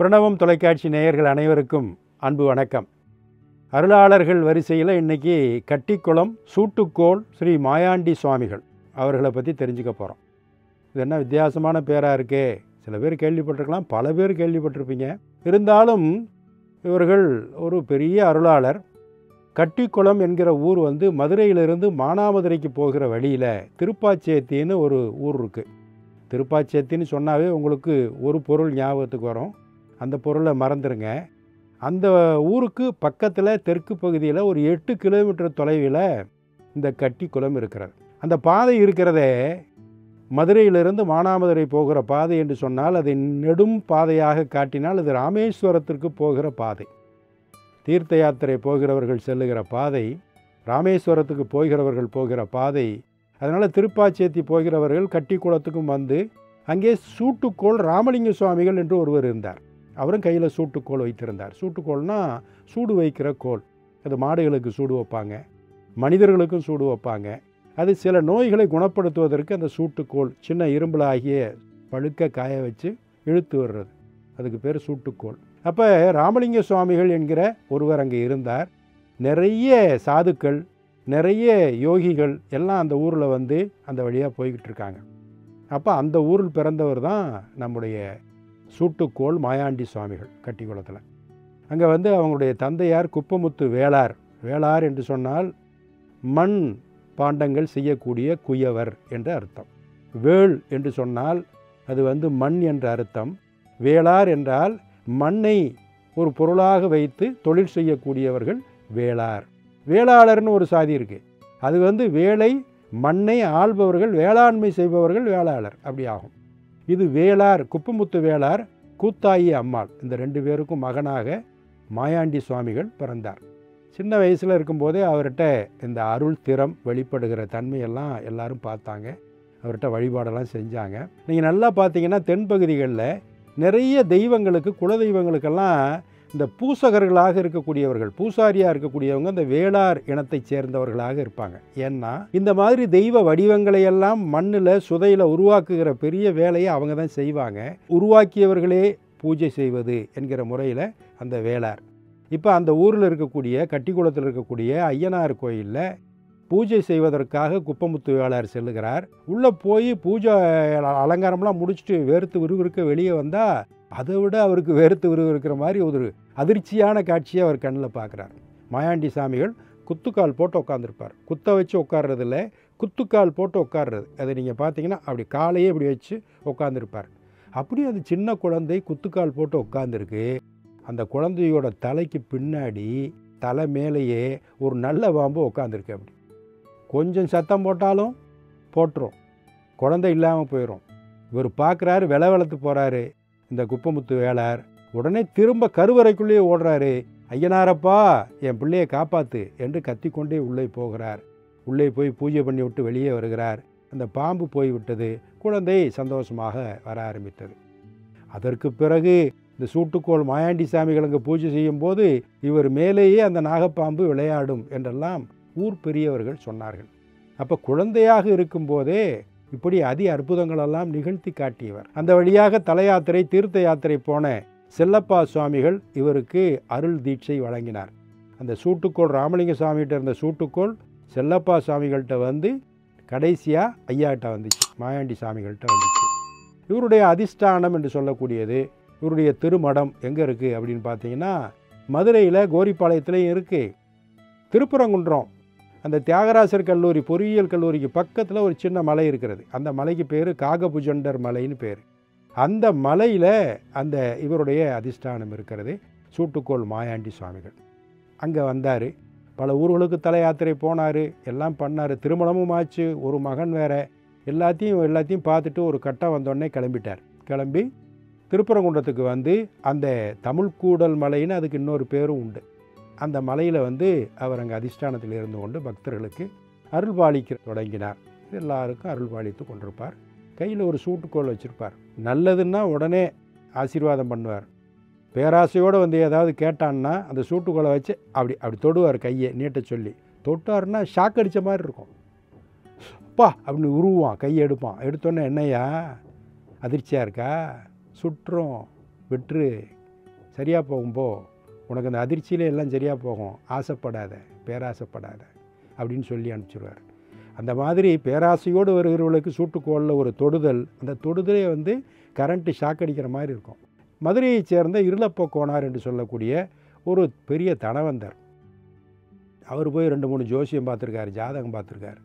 பிரணவம் தொலைக்காட்சி நேயர்கள் அனைவருக்கும் அன்பு வணக்கம். அருளாளர்கள் வரிசையில் இன்றைக்கி கட்டிக்குளம் சூட்டுக்கோள் ஸ்ரீ மாயாண்டி சுவாமிகள் அவர்களை பற்றி தெரிஞ்சுக்க போகிறோம் இது என்ன வித்தியாசமான பேராக இருக்கே? சில பேர் கேள்விப்பட்டிருக்கலாம் பல பேர் கேள்விப்பட்டிருப்பீங்க. இருந்தாலும் இவர்கள் ஒரு பெரிய அருளாளர். கட்டிக்குளம் என்கிற ஊர் வந்து மதுரையிலிருந்து மானாமதுரைக்கு போகிற வழியில் திருப்பாச்சேத்தின்னு ஒரு ஊர் இருக்குது திருப்பாச்சேத்தின்னு சொன்னாவே உங்களுக்கு ஒரு பொருள் ஞாபகத்துக்கு வரும். அந்த பொருளை மறந்துடுங்க அந்த ஊருக்கு பக்கத்தில் தெற்கு பகுதியில் ஒரு எட்டு கிலோமீட்டர் தொலைவில் இந்த கட்டி குளம் இருக்கிறது. அந்த பாதை இருக்கிறதே மதுரையிலிருந்து மானாமதுரை போகிற பாதை என்று சொன்னால் அதை நெடும் பாதையாக காட்டினால் அது ராமேஸ்வரத்திற்கு போகிற பாதை. தீர்த்த யாத்திரை போகிறவர்கள் செல்லுகிற பாதை ராமேஸ்வரத்துக்கு போகிறவர்கள் போகிற பாதை. அதனால் திருப்பாச்சேத்தி போகிறவர்கள் கட்டிக்குளத்துக்கும் வந்து அங்கே சூட்டுக்கோள் ராமலிங்க சுவாமிகள் என்று ஒருவர் இருந்தார். அவரும் கையில் சூட்டுக்கோள் வைத்திருந்தார். சூட்டுக்கோள்னா சூடு வைக்கிற கோல். அது மாடுகளுக்கு சூடு வைப்பாங்க. மனிதர்களுக்கும் சூடு வைப்பாங்க. அது சில நோய்களை குணப்படுத்துவதற்கு அந்த சூட்டுக்கோள் சின்ன இரும்பில் ஆகிய பழுக்க காய வச்சு இழுத்து வர்றது அதுக்கு பேர் சூட்டுக்கோள் அப்போ ராமலிங்க சுவாமிகள் என்கிற ஒருவர் அங்கே இருந்தார். நிறைய சாதுக்கள் நிறைய யோகிகள் எல்லாம் அந்த ஊரில் வந்து அந்த வழியாக போய்கிட்டு இருக்காங்க. அப்போ அந்த ஊரில் பிறந்தவர் தான் நம்முடைய சூட்டுக்கோள் மாயாண்டி சுவாமிகள் கட்டிக்குளத்தில். அங்கே வந்து அவங்களுடைய தந்தையார் குப்பமுத்து வேளார். வேளார் என்று சொன்னால் மண் பாண்டங்கள் செய்யக்கூடிய குயவர் என்று அர்த்தம். வேள் என்று சொன்னால் அது வந்து மண் என்ற அர்த்தம். வேளார் என்றால் மண்ணை ஒரு பொருளாக வைத்து தொழில் செய்யக்கூடியவர்கள் வேளார். வேளாளர்னு ஒரு சாதி இருக்குது அது வந்து வேலை மண்ணை ஆள்பவர்கள் வேளாண்மை செய்பவர்கள் வேளாளர். அப்படி ஆகும். இது வேளார் குப்பமுத்து வேளார் கூத்தாயி அம்மாள். இந்த ரெண்டு பேருக்கும் மகனாக மாயாண்டி சுவாமிகள் பிறந்தார். சின்ன வயசில் இருக்கும்போதே அவர்கிட்ட இந்த அருள் திறம் வெளிப்படுகிற தன்மையெல்லாம் எல்லாரும் பார்த்தாங்க. அவர்கிட்ட வழிபாடெல்லாம் செஞ்சாங்க. நீங்கள் நல்லா பார்த்தீங்கன்னா தென்பகுதிகளில் நிறைய தெய்வங்களுக்கு குலதெய்வங்களுக்கெல்லாம் இந்த பூசகர்களாக இருக்கக்கூடியவர்கள் பூசாரியாக இருக்கக்கூடியவங்க இந்த வேளார் இனத்தைச் சேர்ந்தவர்களாக இருப்பாங்க. ஏன்னா இந்த மாதிரி தெய்வ வடிவங்களை எல்லாம் மண்ணில் சுதையில் உருவாக்குகிற பெரிய வேலையை அவங்க தான் செய்வாங்க. உருவாக்கியவர்களே பூஜை செய்வது என்கிற முறையில் அந்த வேளார். இப்போ அந்த ஊரில் இருக்கக்கூடிய கட்டிக்குளத்தில் இருக்கக்கூடிய ஐயனார் கோயிலில் பூஜை செய்வதற்காக குப்பமுத்து வேளார் செல்லுகிறார். உள்ளே போய் பூஜை அலங்காரம்லாம் முடிச்சுட்டு வேர்த்து விறுவிறுக்க வெளியே வந்தால் அதை விட அவருக்கு வெறுத்து இருக்கிற மாதிரி ஒரு அதிர்ச்சியான காட்சியை அவர் கண்ணில் பார்க்குறார் மாயாண்டி சாமிகள் குத்துக்கால் போட்டு உட்காந்துருப்பார் குத்த வச்சு உட்கார்றதில்ல குத்துக்கால் போட்டு உட்கார்றது. அதை நீங்கள் பார்த்தீங்கன்னா அப்படி காலையே இப்படி வச்சு உட்காந்துருப்பார் அப்படி அந்த சின்ன குழந்தை குத்துக்கால் போட்டு உட்காந்துருக்கு அந்த குழந்தையோட தலைக்கு பின்னாடி தலை மேலேயே ஒரு நல்ல பாம்பு உட்காந்துருக்கு அப்படி. கொஞ்சம் சத்தம் போட்டாலும் போட்டுரும். குழந்தை இல்லாமல் போயிடும் இவர் பார்க்குறாரு வெலை வளர்த்து போகிறாரு இந்த குப்பமுத்து வேளார் உடனே திரும்ப கருவறைக்குள்ளேயே ஓடுறாரு. ஐயனாரப்பா என் பிள்ளையை காப்பாத்து என்று கத்திக்கொண்டே உள்ளே போகிறார். உள்ளே போய் பூஜை பண்ணி விட்டு வெளியே வருகிறார். அந்த பாம்பு போய்விட்டது. குழந்தை சந்தோஷமாக வர ஆரம்பித்தது. அதற்கு பிறகு இந்த சூட்டுக்கோள் மாயாண்டி சாமிகள் அங்கே பூஜை செய்யும்போது இவர் மேலேயே அந்த நாகப்பாம்பு விளையாடும் என்றெல்லாம் ஊர் பெரியவர்கள் சொன்னார்கள். அப்போ குழந்தையாக இருக்கும்போதே இப்படி அதி அற்புதங்களெல்லாம் நிகழ்த்தி காட்டியவர். அந்த வழியாக தல யாத்திரை தீர்த்த யாத்திரை போன செல்லப்பா சுவாமிகள் இவருக்கு அருள் தீட்சை வழங்கினார். அந்த சூட்டுக்கோள் ராமலிங்க சுவாமிகிட்ட இருந்த சூட்டுக்கோள் செல்லப்பா சுவாமிகள்கிட்ட வந்து கடைசியாக ஐயாட்ட வந்துச்சு மாயாண்டி சாமிகள்கிட்ட வந்துச்சு. இவருடைய அதிஷ்டானம் என்று சொல்லக்கூடியது இவருடைய திருமடம் எங்கே இருக்குது அப்படின்னு பார்த்தீங்கன்னா மதுரையில் கோரிப்பாளையத்துலேயும் இருக்குது திருப்பரங்குன்றம் அந்த தியாகராசர் கல்லூரி பொறியியல் கல்லூரிக்கு பக்கத்தில் ஒரு சின்ன மலை இருக்கிறது. அந்த மலைக்கு பேர் காகபுஜண்டர் மலைன்னு பேர். அந்த மலையில் அந்த இவருடைய அதிஷ்டானம் இருக்கிறது சூட்டுக்கோள் மாயாண்டி சுவாமிகள். அங்கே வந்தார். பல ஊர்களுக்கு தல யாத்திரை போனார். எல்லாம் பண்ணார். திருமணமும் ஆச்சு. ஒரு மகன் வேற. எல்லாத்தையும் எல்லாத்தையும் பார்த்துட்டு ஒரு கட்டம் வந்தோடனே கிளம்பிட்டார். கிளம்பி திருப்பரங்குன்றத்துக்கு வந்து அந்த தமிழ் கூடல் மலைன்னு அதுக்கு இன்னொரு பேரும் உண்டு. அந்த மலையில் வந்து அவர் அங்கே அதிஷ்டானத்தில் இருந்து கொண்டு பக்தர்களுக்கு அருள்பாலிக்க தொடங்கினார். எல்லாருக்கும் அருள்பாலித்து கொண்டிருப்பார். கையில் ஒரு சூட்டுக்கோள் வச்சுருப்பார். நல்லதுன்னா உடனே ஆசீர்வாதம் பண்ணுவார். பேராசையோடு வந்து ஏதாவது கேட்டான்னா அந்த சூட்டுக்கோளை வச்சு அப்படி அப்படி தொடுவார் கையை நீட்ட சொல்லி. தொட்டார்னா ஷாக் அடித்த மாதிரி இருக்கும். அப்பா! அப்படின்னு உருவான் கையை எடுப்பான். எடுத்தோன்னே என்னையா அதிர்ச்சியாக இருக்கா? சுற்றும் விட்டுரு. சரியாக போகும்போ உனக்கு அந்த அதிர்ச்சியிலே எல்லாம் சரியாக போகும். ஆசைப்படாத பேராசைப்படாத அப்படின்னு சொல்லி அனுப்பிச்சிடுவார் அந்த மாதிரி பேராசையோடு வருகிறவர்களுக்கு சூட்டுக்கோளில் ஒரு தொடுதல் அந்த தொடுதலே வந்து கரண்ட்டு ஷாக் அடிக்கிற மாதிரி இருக்கும். மதுரையைச் சேர்ந்த இருளப்ப கோனார் என்று சொல்லக்கூடிய ஒரு பெரிய தனவந்தர். அவர் போய் ரெண்டு மூணு ஜோசியம் பார்த்துருக்காரு ஜாதகம் பார்த்துருக்காரு.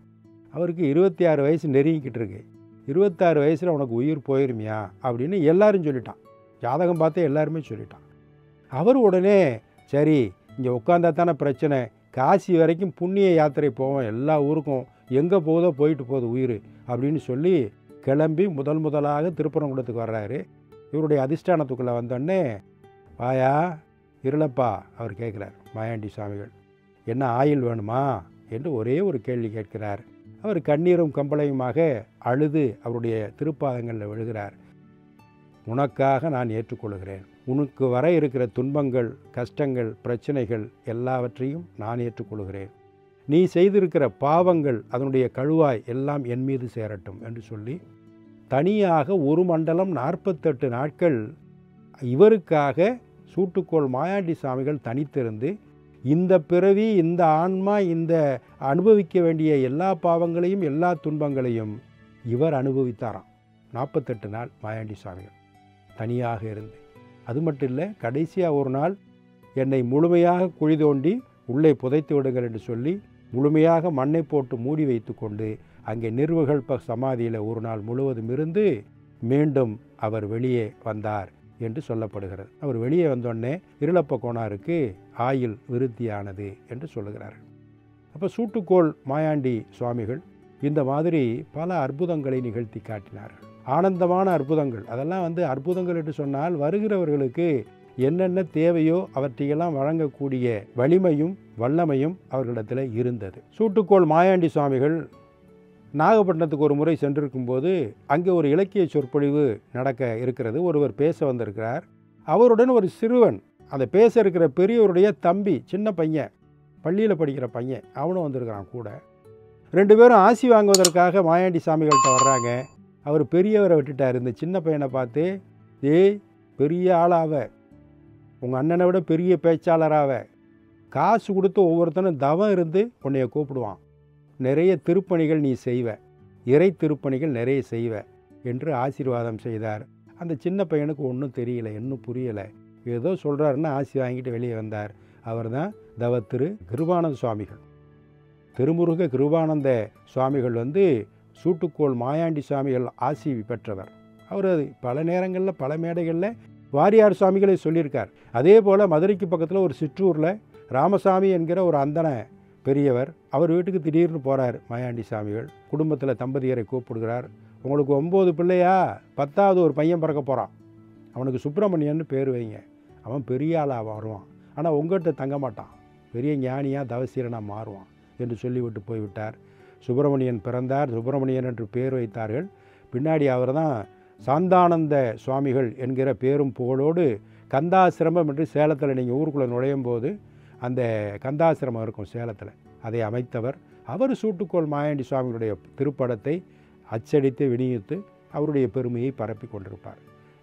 அவருக்கு இருபத்தி ஆறு வயசு நெருங்கிக்கிட்டு இருக்கு. இருபத்தாறு வயசில் உனக்கு உயிர் போயிருமியா அப்படின்னு எல்லாரும் சொல்லிட்டான். ஜாதகம் பார்த்து எல்லாருமே சொல்லிட்டான். அவர் உடனே சரி இங்கே உட்காந்தா தானே பிரச்சனை. காசி வரைக்கும் புண்ணிய யாத்திரை போவோம். எல்லா ஊருக்கும் எங்கே போகுதோ போயிட்டு போகுது உயிர் அப்படின்னு சொல்லி கிளம்பி முதல் முதலாக திருப்பரங்குடத்துக்கு வர்றாரு. இவருடைய அதிஷ்டானத்துக்குள்ளே வந்தோடனே வாயா இருளப்பா அவர் கேட்குறார். மாயாண்டி சுவாமிகள் என்ன ஆயில் வேணுமா? என்று ஒரே ஒரு கேள்வி கேட்கிறார். அவர் கண்ணீரும் கம்பளையுமாக அழுது அவருடைய திருப்பாதங்களில் விழுகிறார். உனக்காக நான் ஏற்றுக்கொள்கிறேன். உனக்கு வர இருக்கிற துன்பங்கள் கஷ்டங்கள் பிரச்சனைகள் எல்லாவற்றையும் நான் ஏற்றுக்கொள்கிறேன். நீ செய்திருக்கிற பாவங்கள் அதனுடைய கழுவாய் எல்லாம் என் மீது சேரட்டும் என்று சொல்லி தனியாக ஒரு மண்டலம் நாற்பத்தெட்டு நாட்கள் இவருக்காக சூட்டுக்கோள் மாயாண்டி சாமிகள் தனித்திருந்து இந்த பிறவி இந்த ஆன்மா இந்த அனுபவிக்க வேண்டிய எல்லா பாவங்களையும் எல்லா துன்பங்களையும் இவர் அனுபவித்தாராம். நாற்பத்தெட்டு நாள் மாயாண்டி சாமிகள் தனியாக இருந்து. அது மட்டும் இல்லை கடைசியாக ஒரு நாள் என்னை முழுமையாக குழி தோண்டி உள்ளே புதைத்து விடுங்கள் என்று சொல்லி முழுமையாக மண்ணை போட்டு மூடி வைத்து கொண்டு அங்கே நிர்வகல்ப சமாதியில் ஒரு நாள் முழுவதும் இருந்து மீண்டும் அவர் வெளியே வந்தார் என்று சொல்லப்படுகிறது. அவர் வெளியே வந்தோடனே இருளப்ப கோணாருக்கு ஆயில் விருத்தியானது என்று சொல்லுகிறார்கள். அப்போ சூட்டுக்கோள் மாயாண்டி சுவாமிகள் இந்த மாதிரி பல அற்புதங்களை நிகழ்த்தி காட்டினார்கள். ஆனந்தமான அற்புதங்கள். அதெல்லாம் வந்து அற்புதங்கள் என்று சொன்னால் வருகிறவர்களுக்கு என்னென்ன தேவையோ அவற்றையெல்லாம் வழங்கக்கூடிய வலிமையும் வல்லமையும் அவர்களிடத்தில் இருந்தது. சூட்டுக்கோள் மாயாண்டி சுவாமிகள் நாகப்பட்டினத்துக்கு ஒரு முறை சென்றிருக்கும்போது அங்கே ஒரு இலக்கிய சொற்பொழிவு நடக்க இருக்கிறது. ஒருவர் பேச வந்திருக்கிறார். அவருடன் ஒரு சிறுவன் அந்த பேச இருக்கிற பெரியவருடைய தம்பி சின்ன பையன் பள்ளியில் படிக்கிற பையன் அவனும் வந்திருக்கிறான் கூட. ரெண்டு பேரும் ஆசி வாங்குவதற்காக மாயாண்டி சாமிகள்கிட்ட வர்றாங்க. அவர் பெரியவரை விட்டுட்டார். இந்த சின்ன பையனை பார்த்து ஏய் பெரிய ஆளாவ. உங்கள் அண்ணனை விட பெரிய பேச்சாளராக காசு கொடுத்து ஒவ்வொருத்தனும் தவம் இருந்து உன்னைய கூப்பிடுவான். நிறைய திருப்பணிகள் நீ செய்வ. இறை திருப்பணிகள் நிறைய செய்வ. என்று ஆசீர்வாதம் செய்தார். அந்த சின்ன பையனுக்கு ஒன்றும் தெரியல இன்னும் புரியலை. ஏதோ சொல்கிறாருன்னு ஆசி வாங்கிட்டு வெளியே வந்தார். அவர் தான் தவ திரு கிருபானந்த சுவாமிகள். திருமுருக கிருபானந்த சுவாமிகள் வந்து சூட்டுக்கோள் மாயாண்டி சுவாமிகள் ஆசி பெற்றவர். அவர் அது பல நேரங்களில் பல மேடைகளில் வாரியார் சுவாமிகளை சொல்லியிருக்கார். அதே போல் மதுரைக்கு பக்கத்தில் ஒரு சிற்றூரில் ராமசாமி என்கிற ஒரு அந்தன பெரியவர் அவர் வீட்டுக்கு திடீர்னு போகிறார் மாயாண்டி சாமிகள் குடும்பத்தில் தம்பதியரை கூப்பிடுகிறார். உங்களுக்கு ஒம்பது பிள்ளையா? பத்தாவது ஒரு பையன் பிறக்க போகிறான் அவனுக்கு சுப்பிரமணியன்னு பேர் வைங்க. அவன் பெரிய ஆளாக வருவான். ஆனால் உங்கள்கிட்ட தங்க மாட்டான். பெரிய ஞானியாக தவசீரனாக மாறுவான் என்று சொல்லிவிட்டு போய்விட்டார். சுப்பிரமணியன் பிறந்தார். சுப்பிரமணியன் என்று பேர் வைத்தார்கள். பின்னாடி அவர் தான் சாந்தானந்த சுவாமிகள் என்கிற பேரும் புகழோடு கந்தாசிரமம் என்று சேலத்தில் நீங்கள் ஊருக்குள்ளே நுழையும் போது அந்த கந்தாசிரமம் இருக்கும் சேலத்தில். அதை அமைத்தவர். அவர் சூட்டுக்கோள் மாயாண்டி சுவாமிகளுடைய திருப்படத்தை அச்சடித்து விநியோகித்து அவருடைய பெருமையை பரப்பி கொண்டிருப்பார்.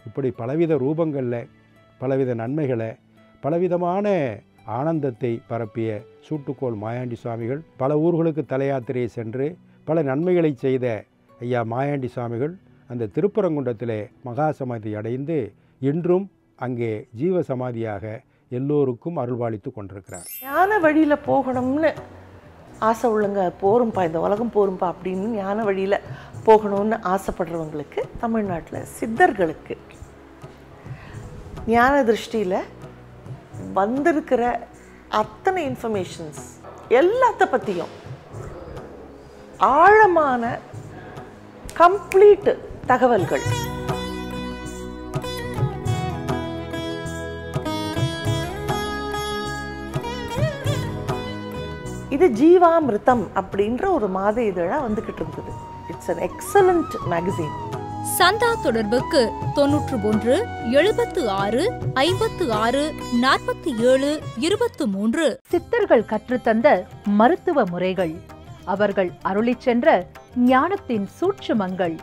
இப்படி பலவித ரூபங்களில் பலவித நன்மைகளை பலவிதமான ஆனந்தத்தை பரப்பிய சூட்டுக்கோள் மாயாண்டி சுவாமிகள் பல ஊர்களுக்கு தலையாத்திரையை சென்று பல நன்மைகளை செய்த ஐயா மாயாண்டி சுவாமிகள் அந்த திருப்பரங்குன்றத்திலே மகாசமாதி அடைந்து இன்றும் அங்கே ஜீவ சமாதியாக எல்லோருக்கும் அருள்வாளித்து கொண்டிருக்கிறார். ஞான வழியில் போகணும்னு ஆசை உள்ளங்க போரும்பா இந்த உலகம் போரும்பா அப்படின்னு ஞான வழியில் போகணும்னு ஆசைப்படுறவங்களுக்கு தமிழ்நாட்டில் சித்தர்களுக்கு ஞான திருஷ்டியில் வந்திருக்கிற அத்தனை இன்ஃபர்மேஷன்ஸ் எல்லாத்த பற்றியும் ஆழமான கம்ப்ளீட் தகவல்கள். இது ஜீவாமிருத்தம் அப்படின்ற ஒரு மாத இதழாக வந்துக்கிட்டு இருந்தது. இட்ஸ் அன் எக்ஸலண்ட் மேகசின் சந்தா தொடர்புக்கு தொன்னூற்று ஒன்று எழுபத்து ஆறு ஐம்பத்து ஆறு நாற்பத்தி ஏழு இருபத்து மூன்று. சித்தர்கள் கற்றுத்தந்த மருத்துவ முறைகள். அவர்கள் அருளி சென்ற ஞானத்தின் சூட்சுமங்கள்.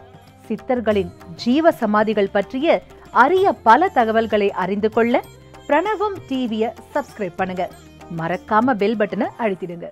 சித்தர்களின் ஜீவ சமாதிகள் பற்றிய அரிய பல தகவல்களை அறிந்து கொள்ள பிரணவம் டிவிய சப்ஸ்கிரைப் பண்ணுங்க. மறக்காம பெல் பட்டனை அழுத்திடுங்க.